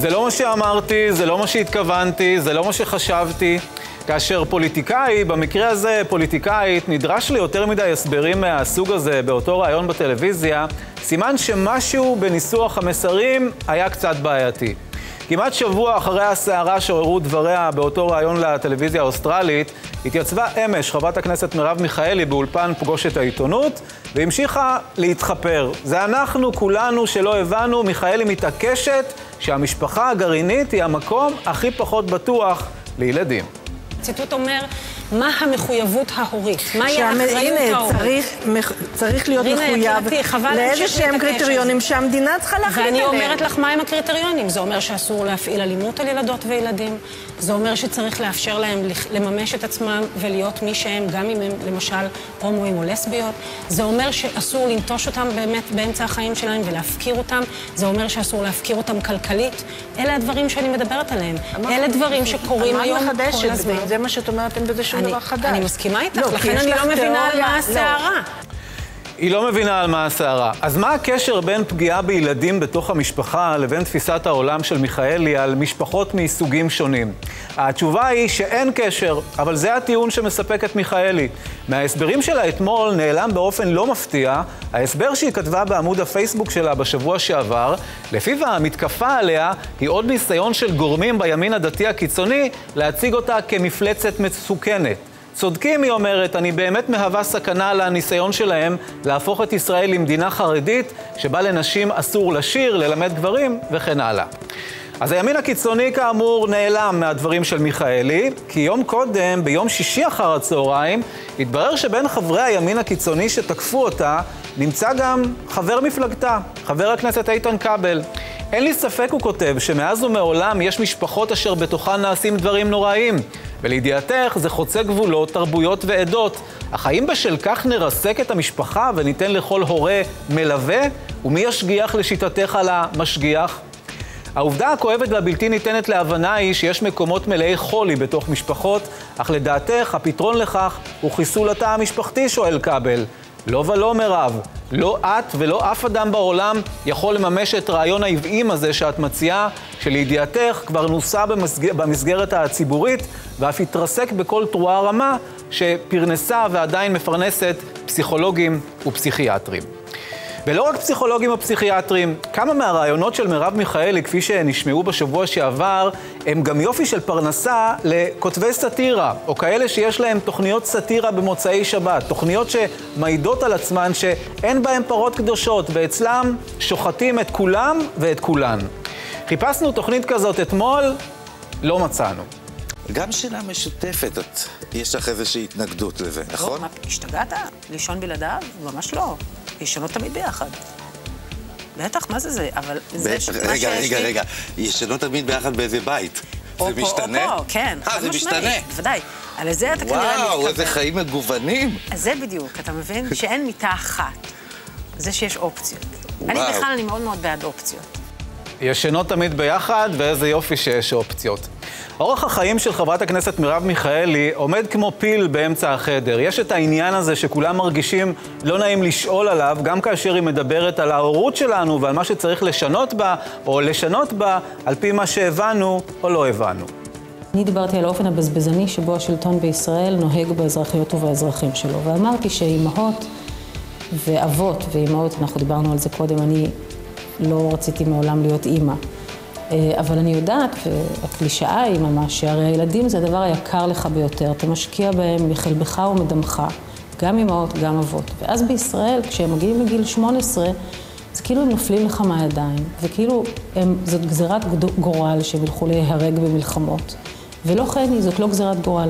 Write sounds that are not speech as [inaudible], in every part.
זה לא מה שאמרתי, זה לא מה שהתכוונתי, זה לא מה שחשבתי. כאשר פוליטיקאי, במקרה הזה פוליטיקאית, נדרש ליותר מדי הסברים מהסוג הזה באותו ראיון בטלוויזיה, סימן שמשהו בניסוח המסרים היה קצת בעייתי. כמעט שבוע אחרי הסערה שעוררו דבריה באותו ראיון לטלוויזיה האוסטרלית, התייצבה אמש חברת הכנסת מרב מיכאלי באולפן פגוש את העיתונות, והמשיכה להתחפר. זה אנחנו, כולנו, שלא הבנו, מיכאלי מתעקשת שהמשפחה הגרעינית היא המקום הכי פחות בטוח לילדים. הציטוט אומר, מה המחויבות ההורית? מהי האחריות ההורית? צריך, צריך להיות מחויב לאיזה שהם קריטריונים שהמדינה צריכה להחליט עליהם. ואני אומרת לך מהם הקריטריונים. זה אומר שאסור להפעיל אלימות על ילדות וילדים. זה אומר שצריך לאפשר להם לממש את עצמם ולהיות מי שהם, גם אם הם למשל הומואים או לסביות. זה אומר שאסור לנטוש אותם באמת באמצע החיים שלהם ולהפקיר אותם. זה אומר שאסור להפקיר אותם כלכלית. אלה הדברים שאני מדברת עליהם. אלה דברים שקורים היום כל הזמן. זה מה שאת אומרת, אין בזה שום דבר חדש. אני מסכימה איתך, לא, לכן אני לא מבינה על מה הסערה. היא לא מבינה על מה הסערה. אז מה הקשר בין פגיעה בילדים בתוך המשפחה לבין תפיסת העולם של מיכאלי על משפחות מסוגים שונים? התשובה היא שאין קשר, אבל זה הטיעון שמספק את מיכאלי. מההסברים שלה אתמול נעלם באופן לא מפתיע ההסבר שהיא כתבה בעמוד הפייסבוק שלה בשבוע שעבר, לפיו המתקפה עליה היא עוד ניסיון של גורמים בימין הדתי הקיצוני להציג אותה כמפלצת מסוכנת. צודקים, היא אומרת, אני באמת מהווה סכנה לניסיון שלהם להפוך את ישראל למדינה חרדית שבה לנשים אסור לשיר, ללמד גברים וכן הלאה. אז הימין הקיצוני כאמור נעלם מהדברים של מיכאלי, כי יום קודם, ביום שישי אחר הצהריים, התברר שבין חברי הימין הקיצוני שתקפו אותה, נמצא גם חבר מפלגתה, חבר הכנסת איתן כבל. אין לי ספק, הוא כותב, שמאז ומעולם יש משפחות אשר בתוכן נעשים דברים נוראים. ולידיעתך, זה חוצה גבולות, תרבויות ועדות. אך האם בשל כך נרסק את המשפחה וניתן לכל הורה מלווה? ומי ישגיח לשיטתך על המשגיח? העובדה הכואבת והבלתי ניתנת להבנה היא שיש מקומות מלאי חולי בתוך משפחות, אך לדעתך הפתרון לכך הוא חיסול התא המשפחתי, שואל כבל. לא ולא מירב, לא את ולא אף אדם בעולם יכול לממש את רעיון העוועים הזה שאת מציעה, שלידיעתך כבר נוסה במסג... במסגרת הציבורית ואף התרסק בכל תרועה רמה שפרנסה ועדיין מפרנסת פסיכולוגים ופסיכיאטרים. ולא רק פסיכולוגים או פסיכיאטרים, כמה מהרעיונות של מרב מיכאלי, כפי שנשמעו בשבוע שעבר, הם גם יופי של פרנסה לכותבי סאטירה, או כאלה שיש להם תוכניות סאטירה במוצאי שבת, תוכניות שמעידות על עצמן שאין בהן פרות קדושות, ואצלם שוחטים את כולם ואת כולן. חיפשנו תוכנית כזאת אתמול, לא מצאנו. גם שאלה משותפת, את, יש לך איזושהי התנגדות לזה, לא, נכון? מה, השתגעת? לישון בלעדיו? ממש לא. ישנות תמיד ביחד. בטח, מה זה זה? אבל זה ש... רגע, רגע, רגע, ישנות תמיד ביחד באיזה בית. זה משתנה? או פה, כן. אה, זה משתנה? בוודאי. על זה אתה כנראה מתכוון. וואו, איזה חיים מגוונים. אז זה בדיוק, אתה מבין? [laughs] שאין מיטה אחת. זה שיש אופציות. אני בכלל, אני מאוד מאוד בעד אופציות. ישנות תמיד ביחד, ואיזה יופי שיש אופציות. אורח החיים של חברת הכנסת מרב מיכאלי עומד כמו פיל באמצע החדר. יש את העניין הזה שכולם מרגישים לא נעים לשאול עליו, גם כאשר היא מדברת על ההורות שלנו ועל מה שצריך לשנות בה, או לשנות בה, על פי מה שהבנו או לא הבנו. אני דיברתי על האופן הבזבזני שבו השלטון בישראל נוהג באזרחיות ובאזרחים שלו, ואמרתי שאימהות ואבות ואימהות, אנחנו דיברנו על זה קודם, אני לא רציתי מעולם להיות אימא. אה, אבל אני יודעת, והקלישאה היא ממש, שהרי הילדים זה הדבר היקר לך ביותר. אתה משקיע בהם מחלבך ומדמך, גם אמהות, גם אבות. ואז בישראל, כשהם מגיעים לגיל 18, זה כאילו הם נופלים לך מהידיים, וכאילו הם, זאת גזירת גורל שהם ילכו להיהרג במלחמות. ולא כן היא, זאת לא גזירת גורל.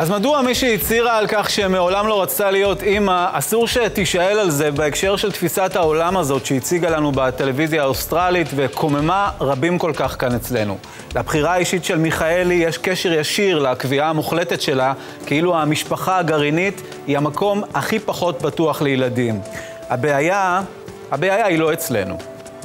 אז מדוע מי שהצהירה על כך שמעולם לא רצתה להיות אימא, אסור שתישאל על זה בהקשר של תפיסת העולם הזאת שהציגה לנו בטלוויזיה האוסטרלית וקוממה רבים כל כך כאן אצלנו. לבחירה האישית של מיכאלי יש קשר ישיר לקביעה המוחלטת שלה, כאילו המשפחה הגרעינית היא המקום הכי פחות בטוח לילדים. הבעיה, הבעיה היא לא אצלנו.